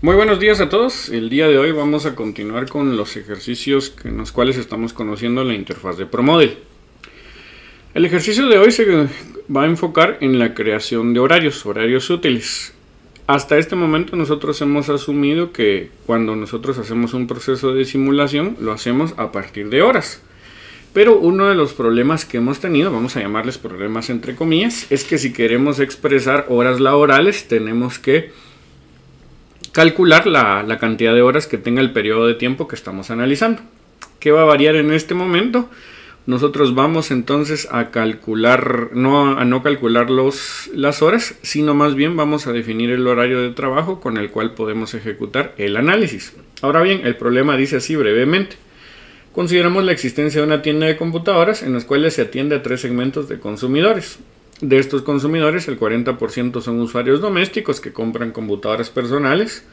Muy buenos días a todos. El día de hoy vamos a continuar con los ejercicios en los cuales estamos conociendo la interfaz de ProModel. El ejercicio de hoy se va a enfocar en la creación de horarios, horarios útiles. Hasta este momento nosotros hemos asumido que cuando nosotros hacemos un proceso de simulación lo hacemos a partir de horas. Pero uno de los problemas que hemos tenido, vamos a llamarles problemas entre comillas, es que si queremos expresar horas laborales tenemos que calcular la, cantidad de horas que tenga el periodo de tiempo que estamos analizando. ¿Qué va a variar en este momento? Nosotros vamos entonces a calcular, no a no calcular los, las horas, sino más bien vamos a definir el horario de trabajo con el cual podemos ejecutar el análisis. Ahora bien, el problema dice así brevemente. Consideramos la existencia de una tienda de computadoras en las cuales se atiende a tres segmentos de consumidores. De estos consumidores, el 40% son usuarios domésticos que compran computadoras personales.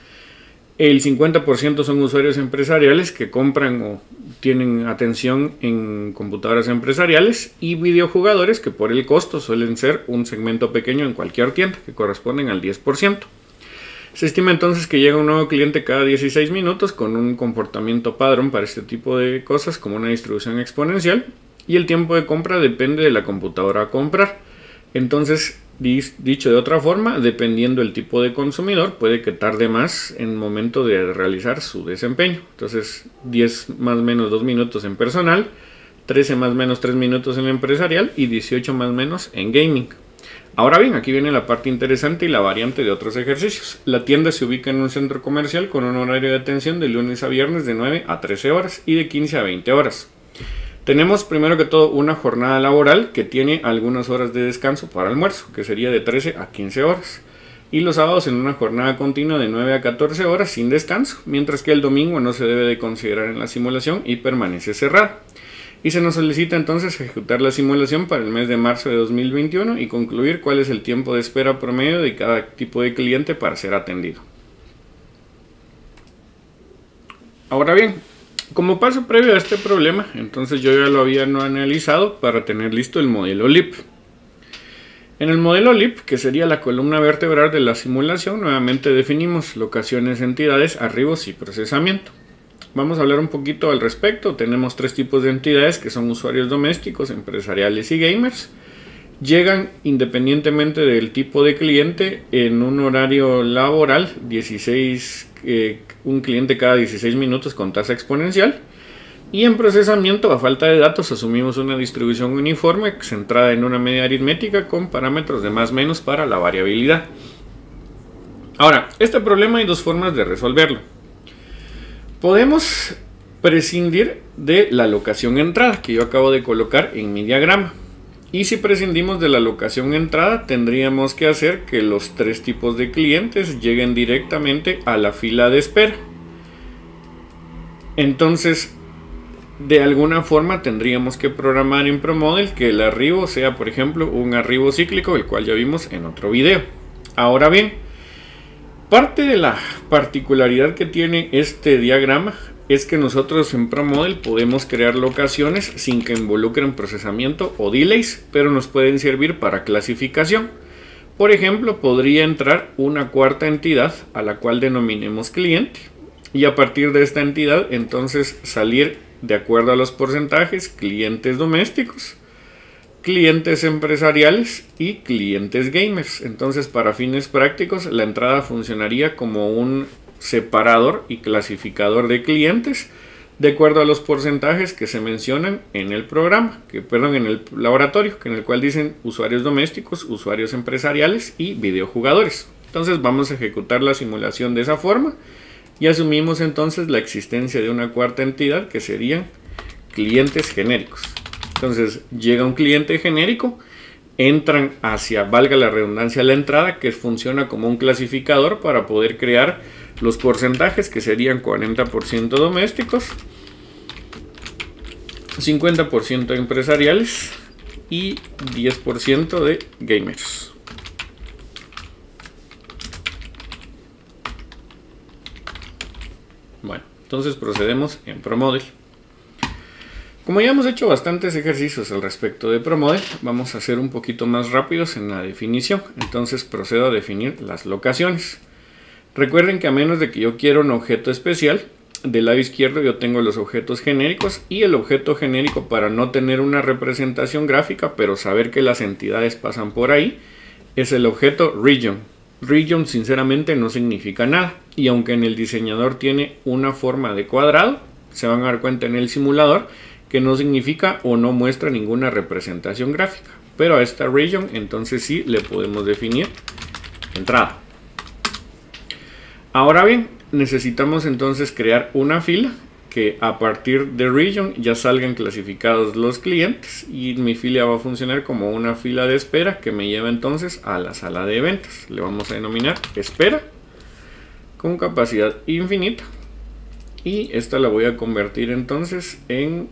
El 50% son usuarios empresariales que compran o tienen atención en computadoras empresariales y videojugadores que por el costo suelen ser un segmento pequeño en cualquier tienda que corresponden al 10%. Se estima entonces que llega un nuevo cliente cada 16 minutos con un comportamiento padrón para este tipo de cosas como una distribución exponencial y el tiempo de compra depende de la computadora a comprar. Entonces, dicho de otra forma, dependiendo del tipo de consumidor, puede que tarde más en el momento de realizar su desempeño. Entonces, 10 más menos 2 minutos en personal, 13 más menos 3 minutos en empresarial y 18 más menos en gaming. Ahora bien, aquí viene la parte interesante y la variante de otros ejercicios. La tienda se ubica en un centro comercial con un horario de atención de lunes a viernes de 9 a 13 horas y de 15 a 20 horas. Tenemos primero que todo una jornada laboral que tiene algunas horas de descanso para almuerzo, que sería de 13 a 15 horas. Y los sábados en una jornada continua de 9 a 14 horas sin descanso, mientras que el domingo no se debe de considerar en la simulación y permanece cerrada. Y se nos solicita entonces ejecutar la simulación para el mes de marzo de 2021 y concluir cuál es el tiempo de espera promedio de cada tipo de cliente para ser atendido. Ahora bien, como paso previo a este problema, entonces yo ya lo había analizado para tener listo el modelo LIP. En el modelo LIP, que sería la columna vertebral de la simulación, nuevamente definimos locaciones, entidades, arribos y procesamiento. Vamos a hablar un poquito al respecto. Tenemos tres tipos de entidades que son usuarios domésticos, empresariales y gamers. Llegan independientemente del tipo de cliente en un horario laboral, 16 eh, un cliente cada 16 minutos con tasa exponencial. Y en procesamiento, a falta de datos, asumimos una distribución uniforme centrada en una media aritmética con parámetros de más menos para la variabilidad. Ahora, este problema hay dos formas de resolverlo. Podemos prescindir de la locación entrada que yo acabo de colocar en mi diagrama. Y si prescindimos de la locación entrada, tendríamos que hacer que los tres tipos de clientes lleguen directamente a la fila de espera. Entonces, de alguna forma tendríamos que programar en ProModel que el arribo sea, por ejemplo, un arribo cíclico, el cual ya vimos en otro video. Ahora bien, parte de la particularidad que tiene este diagrama es que nosotros en ProModel podemos crear locaciones sin que involucren procesamiento o delays, pero nos pueden servir para clasificación. Por ejemplo, podría entrar una cuarta entidad a la cual denominemos cliente y a partir de esta entidad entonces salir de acuerdo a los porcentajes clientes domésticos, clientes empresariales y clientes gamers. Entonces para fines prácticos la entrada funcionaría como un separador y clasificador de clientes de acuerdo a los porcentajes que se mencionan en el programa, que perdón, en el laboratorio, que en el cual dicen usuarios domésticos, usuarios empresariales y videojugadores. Entonces vamos a ejecutar la simulación de esa forma y asumimos entonces la existencia de una cuarta entidad que serían clientes genéricos. Entonces llega un cliente genérico, entran hacia, valga la redundancia, la entrada que funciona como un clasificador para poder crear los porcentajes que serían 40% domésticos, 50% empresariales y 10% de gamers. Bueno, entonces procedemos en ProModel. Como ya hemos hecho bastantes ejercicios al respecto de ProModel, vamos a ser un poquito más rápidos en la definición. Entonces procedo a definir las locaciones. Recuerden que a menos de que yo quiera un objeto especial, del lado izquierdo yo tengo los objetos genéricos y el objeto genérico para no tener una representación gráfica, pero saber que las entidades pasan por ahí, es el objeto region. Region sinceramente no significa nada y aunque en el diseñador tiene una forma de cuadrado, se van a dar cuenta en el simulador que no significa o no muestra ninguna representación gráfica. Pero a esta region entonces sí le podemos definir entrada. Ahora bien, necesitamos entonces crear una fila que a partir de region ya salgan clasificados los clientes y mi fila va a funcionar como una fila de espera que me lleva entonces a la sala de eventos. Le vamos a denominar espera con capacidad infinita y esta la voy a convertir entonces en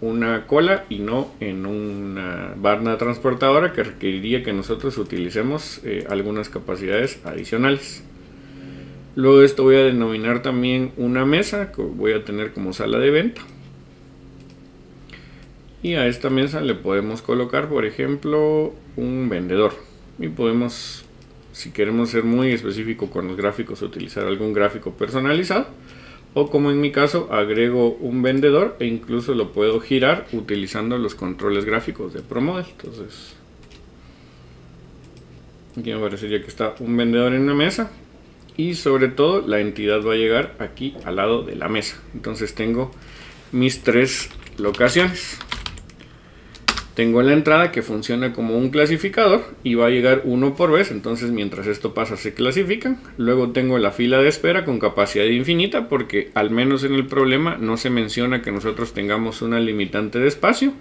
una cola y no en una barna transportadora que requeriría que nosotros utilicemos eh, algunas capacidades adicionales. Luego esto voy a denominar también una mesa que voy a tener como sala de venta. Y a esta mesa le podemos colocar, por ejemplo, un vendedor. Y podemos, si queremos ser muy específico con los gráficos, utilizar algún gráfico personalizado. O como en mi caso, agrego un vendedor e incluso lo puedo girar utilizando los controles gráficos de ProModel. Entonces, aquí me parecería que está un vendedor en una mesa y sobre todo la entidad va a llegar aquí al lado de la mesa. Entonces tengo mis tres locaciones. Tengo la entrada que funciona como un clasificador y va a llegar uno por vez entonces mientras esto pasa se clasifican luego tengo la fila de espera con capacidad infinita porque al menos en el problema no se menciona que nosotros tengamos una limitante de espacio.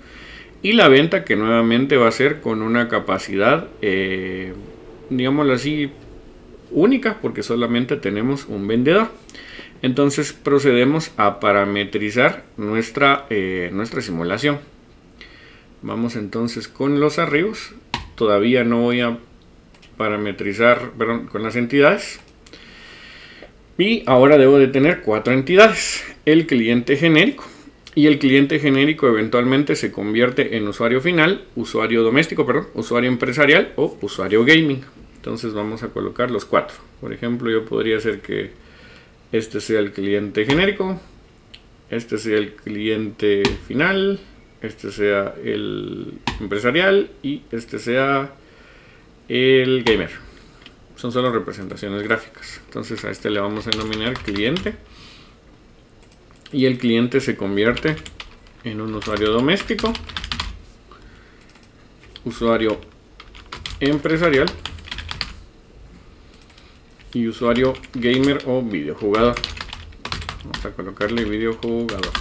Y la venta que nuevamente va a ser con una capacidad eh, digámoslo así única porque solamente tenemos un vendedor. Entonces procedemos a parametrizar nuestra, eh, nuestra simulación. Vamos entonces con los arribos. Todavía no voy a parametrizar con las entidades. Y ahora debo de tener cuatro entidades. El cliente genérico. Y el cliente genérico eventualmente se convierte en usuario final, usuario doméstico, perdón, usuario empresarial o usuario gaming. Entonces vamos a colocar los cuatro. Por ejemplo, yo podría hacer que este sea el cliente genérico, este sea el cliente final, este sea el empresarial y este sea el gamer. Son solo representaciones gráficas. Entonces a este le vamos a denominar cliente. Y el cliente se convierte en un usuario doméstico, usuario empresarial y usuario gamer o videojugador. Vamos a colocarle videojugador.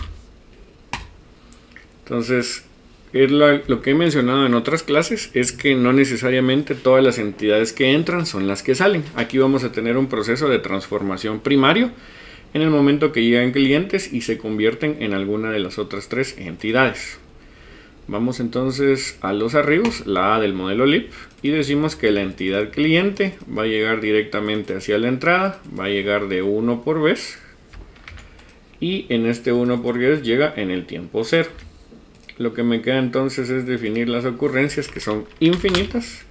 Entonces, es lo que he mencionado en otras clases es que no necesariamente todas las entidades que entran son las que salen. Aquí vamos a tener un proceso de transformación primario en el momento que llegan clientes y se convierten en alguna de las otras tres entidades. Vamos entonces a los arribos, la A del modelo LIP, y decimos que la entidad cliente va a llegar directamente hacia la entrada, va a llegar de 1 por vez, y en este 1 por vez llega en el tiempo 0. Lo que me queda entonces es definir las ocurrencias que son infinitas,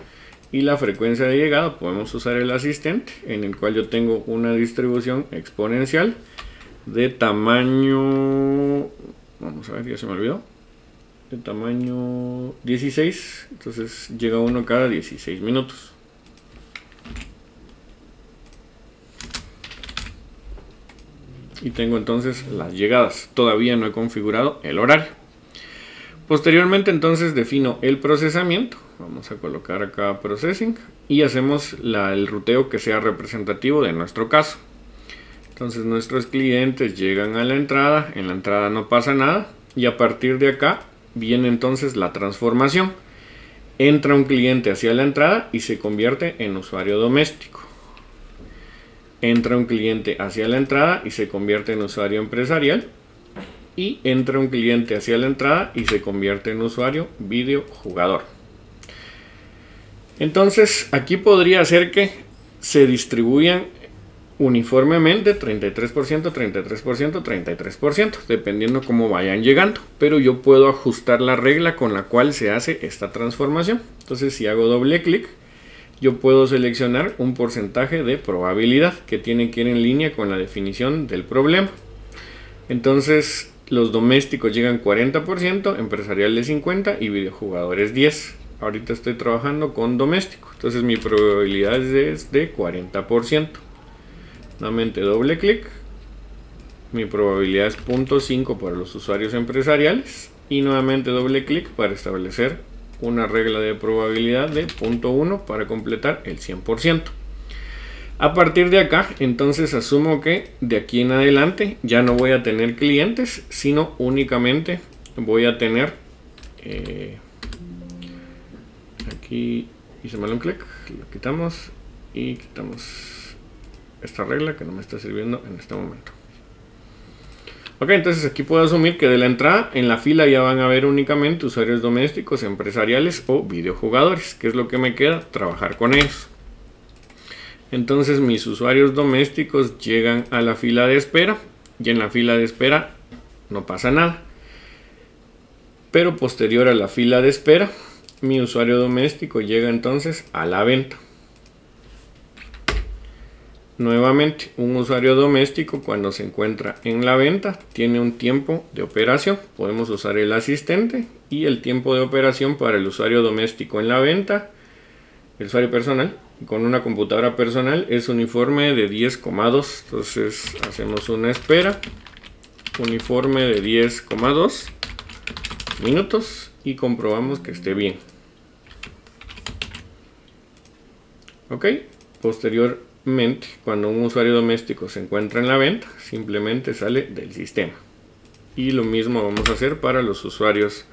y la frecuencia de llegada podemos usar el asistente, en el cual yo tengo una distribución exponencial de tamaño... Vamos a ver, ya se me olvidó tamaño 16 entonces llega uno cada 16 minutos. Y tengo entonces las llegadas. Todavía no he configurado el horario. Posteriormente entonces defino el procesamiento. Vamos a colocar acá processing y hacemos el ruteo que sea representativo de nuestro caso. Entonces nuestros clientes llegan a la entrada. En la entrada no pasa nada. Y a partir de acá viene entonces la transformación. Entra un cliente hacia la entrada y se convierte en usuario doméstico. Entra un cliente hacia la entrada y se convierte en usuario empresarial. Y entra un cliente hacia la entrada y se convierte en usuario videojugador. Entonces aquí podría ser que se distribuyan uniformemente 33%, 33%, 33%, dependiendo cómo vayan llegando. Pero yo puedo ajustar la regla con la cual se hace esta transformación. Entonces si hago doble clic, yo puedo seleccionar un porcentaje de probabilidad que tiene que ir en línea con la definición del problema. Entonces, los domésticos llegan 40%, empresariales 50% y videojugadores 10%. Ahorita estoy trabajando con doméstico, entonces mi probabilidad es de 40%. Nuevamente doble clic. Mi probabilidad es 0.5 para los usuarios empresariales y nuevamente doble clic para establecer una regla de probabilidad de 0.1 para completar el 100%. A partir de acá, entonces asumo que de aquí en adelante ya no voy a tener clientes, sino únicamente voy a tener... Eh, aquí hice mal un clic, lo quitamos y quitamos esta regla que no me está sirviendo en este momento. Ok, entonces aquí puedo asumir que de la entrada en la fila ya van a haber únicamente usuarios domésticos, empresariales o videojugadores, que es lo que me queda, trabajar con ellos. Entonces mis usuarios domésticos llegan a la fila de espera y en la fila de espera no pasa nada. Pero posterior a la fila de espera, mi usuario doméstico llega entonces a la venta. Nuevamente, un usuario doméstico cuando se encuentra en la venta tiene un tiempo de operación. Podemos usar el asistente y el tiempo de operación para el usuario doméstico en la venta, el usuario personal, con una computadora personal es uniforme de 10,2. Entonces hacemos una espera, uniforme de 10,2 minutos y comprobamos que esté bien. Ok, cuando un usuario doméstico se encuentra en la venta, simplemente sale del sistema. Y lo mismo vamos a hacer para los usuarios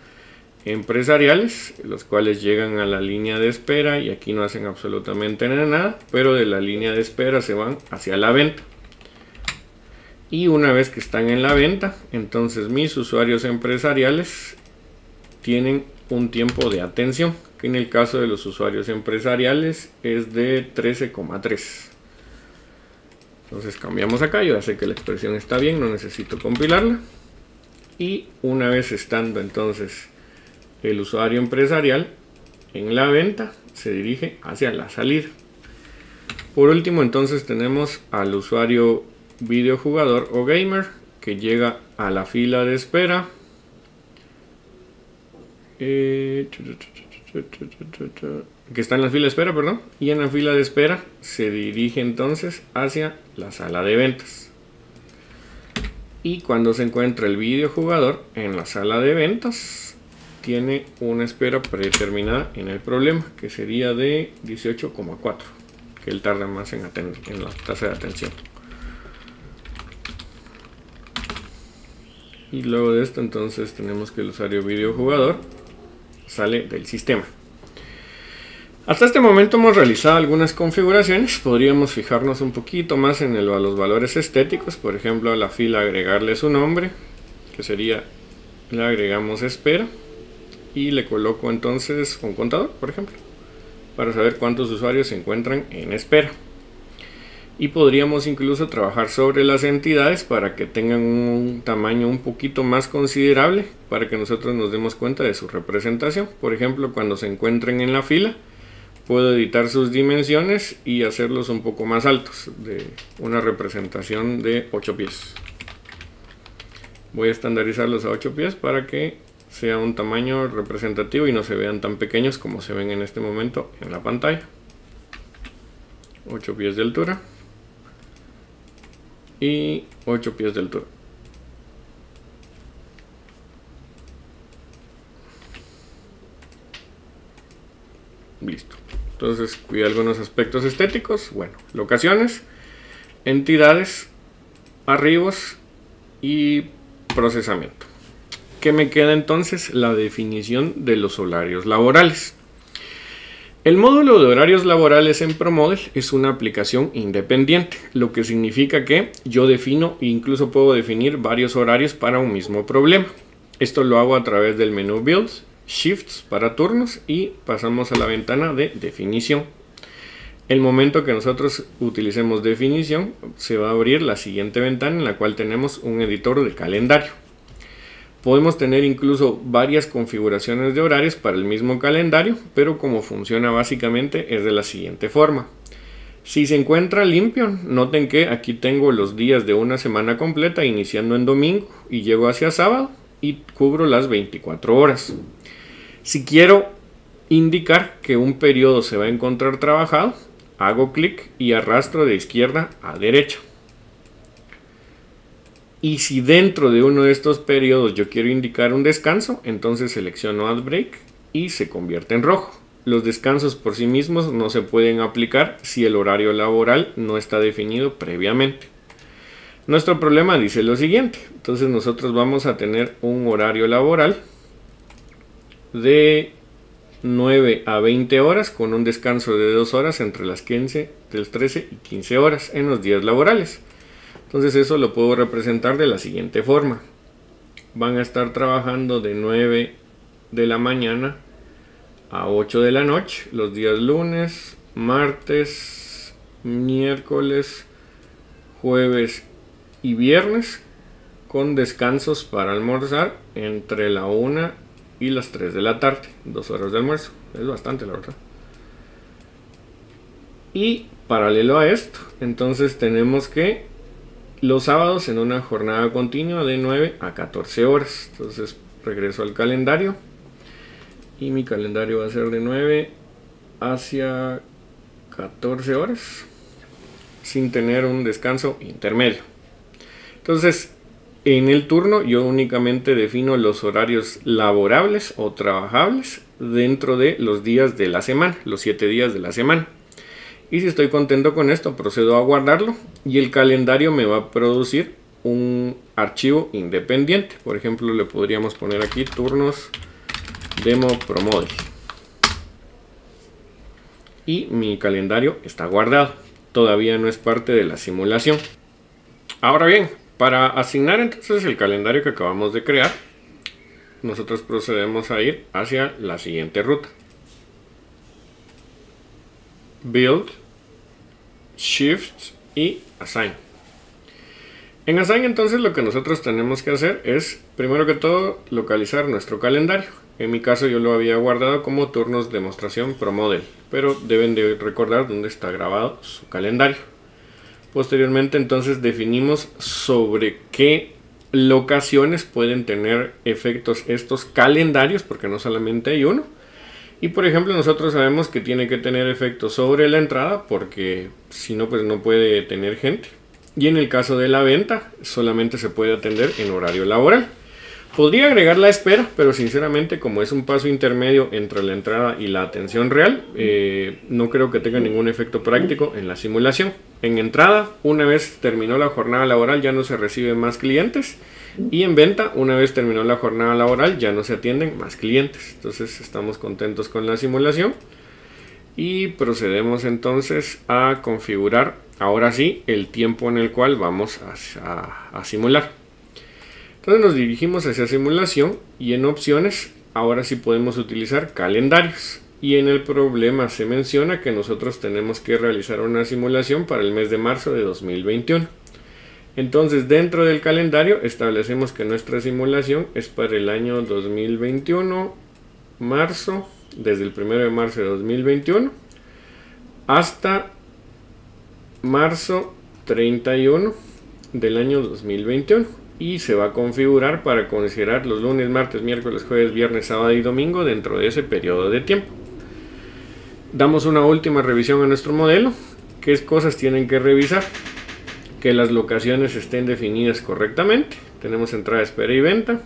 empresariales, los cuales llegan a la línea de espera y aquí no hacen absolutamente nada, pero de la línea de espera se van hacia la venta. Y una vez que están en la venta, entonces mis usuarios empresariales tienen un tiempo de atención, que en el caso de los usuarios empresariales es de 13,3. Entonces cambiamos acá, yo ya sé que la expresión está bien, no necesito compilarla. Y una vez estando entonces el usuario empresarial en la venta se dirige hacia la salida. Por último entonces tenemos al usuario videojugador o gamer que llega a la fila de espera. Que está en la fila de espera, perdón. Y en la fila de espera se dirige entonces hacia la sala de ventas. Y cuando se encuentra el videojugador en la sala de ventas, tiene una espera predeterminada en el problema, que sería de 18,4, que él tarda más en, en la tasa de atención. Y luego de esto entonces tenemos que el usuario videojugador sale del sistema. Hasta este momento hemos realizado algunas configuraciones, podríamos fijarnos un poquito más en los valores estéticos, por ejemplo a la fila agregarle su nombre, que sería, le agregamos espera y le coloco entonces un contador, por ejemplo, para saber cuántos usuarios se encuentran en espera. Y podríamos incluso trabajar sobre las entidades para que tengan un tamaño un poquito más considerable para que nosotros nos demos cuenta de su representación. Por ejemplo, cuando se encuentren en la fila, puedo editar sus dimensiones y hacerlos un poco más altos, de una representación de 8 pies. Voy a estandarizarlos a 8 pies para que sea un tamaño representativo y no se vean tan pequeños como se ven en este momento en la pantalla. 8 pies de altura y 8 pies de altura. Listo entonces cuida algunos aspectos estéticos bueno locaciones entidades arribos y procesamiento ¿Qué me queda entonces? La definición de los horarios laborales. El módulo de horarios laborales en ProModel es una aplicación independiente, lo que significa que yo defino e incluso puedo definir varios horarios para un mismo problema. Esto lo hago a través del menú Build, Shifts para turnos y pasamos a la ventana de definición. El momento que nosotros utilicemos definición, se va a abrir la siguiente ventana en la cual tenemos un editor de calendario. Podemos tener incluso varias configuraciones de horarios para el mismo calendario, pero como funciona básicamente es de la siguiente forma. Si se encuentra limpio, noten que aquí tengo los días de una semana completa iniciando en domingo y llego hacia sábado y cubro las 24 horas. Si quiero indicar que un periodo se va a encontrar trabajado, hago clic y arrastro de izquierda a derecha. Y si dentro de uno de estos periodos yo quiero indicar un descanso, entonces selecciono Add Break y se convierte en rojo. Los descansos por sí mismos no se pueden aplicar si el horario laboral no está definido previamente. Nuestro problema dice lo siguiente. Entonces nosotros vamos a tener un horario laboral de 9 a 20 horas con un descanso de 2 horas entre las 15, 13 y 15 horas en los días laborales. Entonces eso lo puedo representar de la siguiente forma. Van a estar trabajando de 9 de la mañana a 8 de la noche los días lunes, martes, miércoles, jueves y viernes con descansos para almorzar entre la 1 y las 3 de la tarde, dos horas de almuerzo. Es bastante la verdad. Y paralelo a esto, entonces tenemos que los sábados en una jornada continua de 9 a 14 horas. Entonces regreso al calendario. Y mi calendario va a ser de 9 hacia 14 horas. Sin tener un descanso intermedio. Entonces, en el turno yo únicamente defino los horarios laborables o trabajables dentro de los días de la semana, los 7 días de la semana. Y si estoy contento con esto, procedo a guardarlo y el calendario me va a producir un archivo independiente. Por ejemplo, le podríamos poner aquí turnos demo promodel. Y mi calendario está guardado. Todavía no es parte de la simulación. Ahora bien, para asignar entonces el calendario que acabamos de crear, nosotros procedemos a ir hacia la siguiente ruta. Build, Shift y Assign. En Assign entonces lo que nosotros tenemos que hacer es, primero que todo, localizar nuestro calendario. En mi caso yo lo había guardado como turnos demostración ProModel, pero deben de recordar dónde está grabado su calendario. Posteriormente entonces definimos sobre qué locaciones pueden tener efectos estos calendarios, porque no solamente hay uno. Y por ejemplo nosotros sabemos que tiene que tener efectos sobre la entrada porque si no pues no puede tener gente. Y en el caso de la venta solamente se puede atender en horario laboral. Podría agregar la espera, pero sinceramente como es un paso intermedio entre la entrada y la atención real, eh, no creo que tenga ningún efecto práctico en la simulación. En entrada, una vez terminó la jornada laboral ya no se reciben más clientes y en venta, una vez terminó la jornada laboral, ya no se atienden más clientes. Entonces estamos contentos con la simulación. Y procedemos entonces a configurar, ahora sí, el tiempo en el cual vamos a, simular. Entonces nos dirigimos hacia simulación y en opciones, ahora sí podemos utilizar calendarios. Y en el problema se menciona que nosotros tenemos que realizar una simulación para el mes de marzo de 2021. Entonces dentro del calendario establecemos que nuestra simulación es para el año 2021, marzo, desde el 1 de marzo de 2021 hasta marzo 31 del año 2021 y se va a configurar para considerar los lunes, martes, miércoles, jueves, viernes, sábado y domingo dentro de ese periodo de tiempo. Damos una última revisión a nuestro modelo. ¿Qué cosas tienen que revisar? que las locaciones estén definidas correctamente. Tenemos entrada, espera y venta.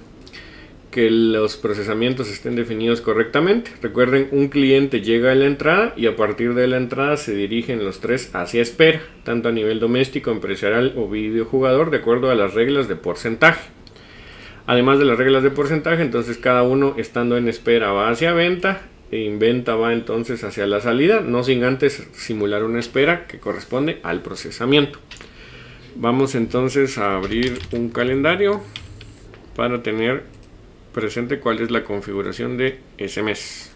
Que los procesamientos estén definidos correctamente. Recuerden, un cliente llega a la entrada y a partir de la entrada se dirigen los tres hacia espera, tanto a nivel doméstico, empresarial o videojugador, de acuerdo a las reglas de porcentaje. Además de las reglas de porcentaje, entonces cada uno estando en espera va hacia venta e en venta va entonces hacia la salida, no sin antes simular una espera que corresponde al procesamiento. Vamos entonces a abrir un calendario para tener presente cuál es la configuración de ese mes.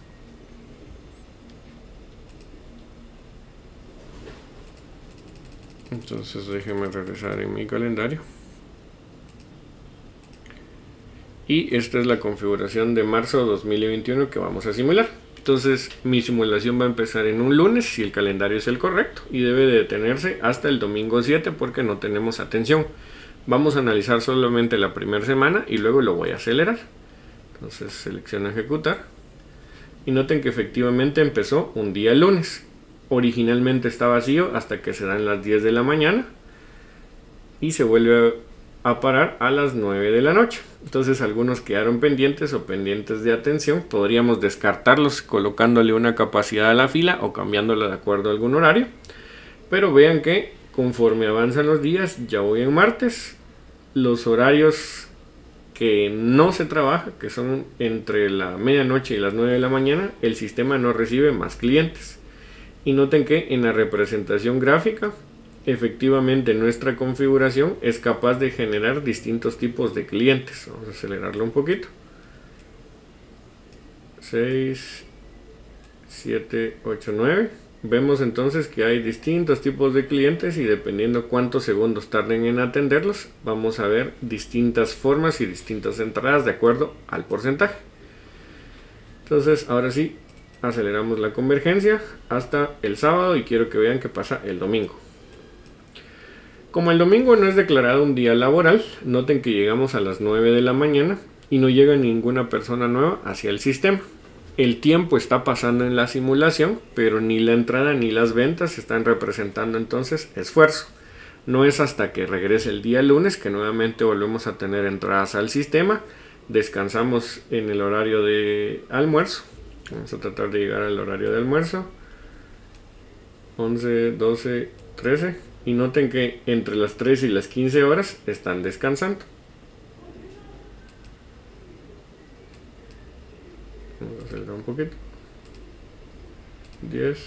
Entonces déjenme regresar en mi calendario. Y esta es la configuración de marzo 2021 que vamos a simular. Entonces mi simulación va a empezar en un lunes si el calendario es el correcto y debe de detenerse hasta el domingo 7 porque no tenemos atención. Vamos a analizar solamente la primera semana y luego lo voy a acelerar. Entonces selecciono ejecutar. Y noten que efectivamente empezó un día lunes. Originalmente está vacío hasta que se dan las 10 de la mañana. Y se vuelve a parar a las 9 de la noche. Entonces algunos quedaron pendientes o pendientes de atención. Podríamos descartarlos colocándole una capacidad a la fila o cambiándola de acuerdo a algún horario. Pero vean que conforme avanzan los días, ya voy en martes, los horarios que no se trabaja, que son entre la medianoche y las 9 de la mañana, el sistema no recibe más clientes. Y noten que en la representación gráfica, efectivamente nuestra configuración es capaz de generar distintos tipos de clientes. Vamos a acelerarlo un poquito. 6, 7, 8, 9 Vemos entonces que hay distintos tipos de clientes y dependiendo cuántos segundos tarden en atenderlos, vamos a ver distintas formas y distintas entradas de acuerdo al porcentaje. Entonces, ahora sí, aceleramos la convergencia hasta el sábado y quiero que vean qué pasa el domingo. Como el domingo no es declarado un día laboral, noten que llegamos a las 9 de la mañana y no llega ninguna persona nueva hacia el sistema el tiempo está pasando en la simulación, pero ni la entrada ni las ventas están representando entonces esfuerzo. No es hasta que regrese el día lunes que nuevamente volvemos a tener entradas al sistema. Descansamos en el horario de almuerzo. Vamos a tratar de llegar al horario de almuerzo. 11, 12, 13. Y noten que entre las 13 y las 15 horas están descansando. Vamos a acelerar un poquito. 10.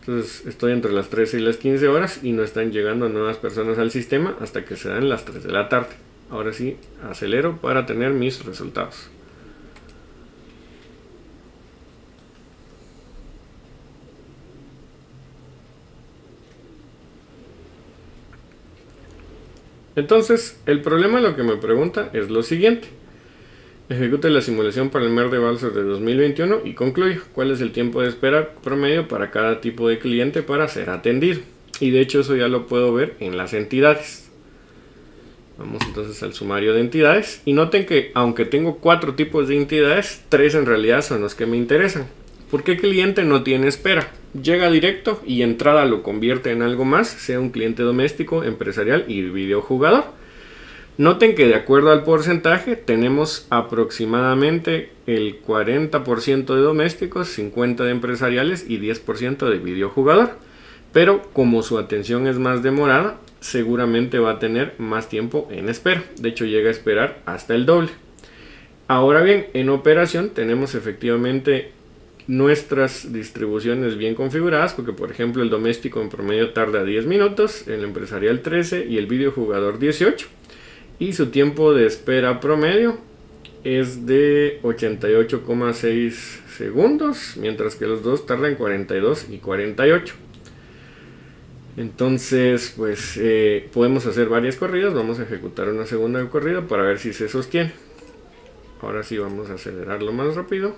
Entonces estoy entre las 13 y las 15 horas y no están llegando nuevas personas al sistema hasta que se dan las 3 de la tarde. Ahora sí, acelero para tener mis resultados. Entonces, el problema lo que me pregunta es lo siguiente. Ejecute la simulación para el mes de balsas de 2021 y concluye cuál es el tiempo de espera promedio para cada tipo de cliente para ser atendido. Y de hecho eso ya lo puedo ver en las entidades. Vamos entonces al sumario de entidades y noten que aunque tengo cuatro tipos de entidades, tres en realidad son los que me interesan. ¿Por qué cliente no tiene espera? Llega directo y entrada lo convierte en algo más, sea un cliente doméstico, empresarial y videojugador. Noten que de acuerdo al porcentaje tenemos aproximadamente el 40% de domésticos, 50% de empresariales y 10% de videojugador. Pero como su atención es más demorada, seguramente va a tener más tiempo en espera. De hecho llega a esperar hasta el doble. Ahora bien, en operación tenemos efectivamente nuestras distribuciones bien configuradas, porque por ejemplo el doméstico en promedio tarda 10 minutos, el empresarial 13 y el videojugador 18 y su tiempo de espera promedio es de 88,6 segundos, mientras que los dos tardan 42 y 48. Entonces, pues eh, podemos hacer varias corridas. Vamos a ejecutar una segunda corrida para ver si se sostiene. Ahora sí vamos a acelerarlo más rápido.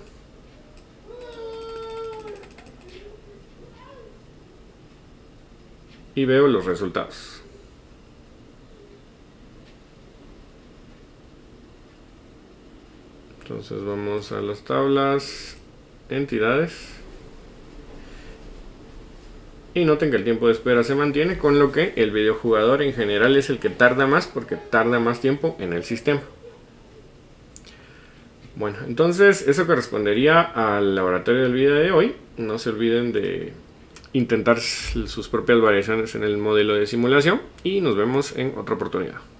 Y veo los resultados. Entonces vamos a las tablas, entidades. Y noten que el tiempo de espera se mantiene, con lo que el videojugador en general es el que tarda más porque tarda más tiempo en el sistema. Bueno, entonces eso correspondería al laboratorio del video de hoy. No se olviden de intentar sus propias variaciones en el modelo de simulación y nos vemos en otra oportunidad.